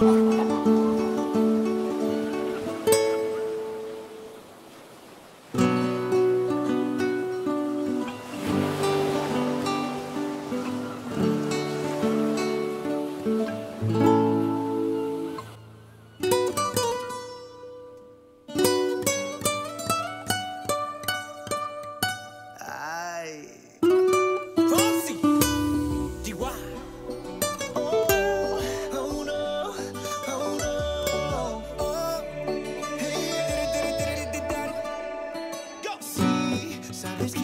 了。sabes